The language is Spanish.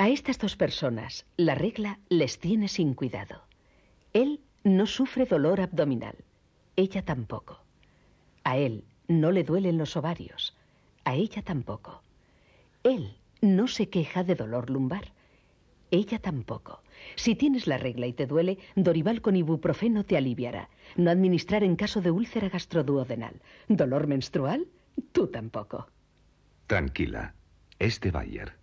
A estas dos personas, la regla les tiene sin cuidado. Él no sufre dolor abdominal, ella tampoco. A él no le duelen los ovarios, a ella tampoco. Él no se queja de dolor lumbar, ella tampoco. Si tienes la regla y te duele, Dorival con ibuprofeno te aliviará. No administrar en caso de úlcera gastroduodenal. ¿Dolor menstrual? Tú tampoco. Tranquila. este Bayer.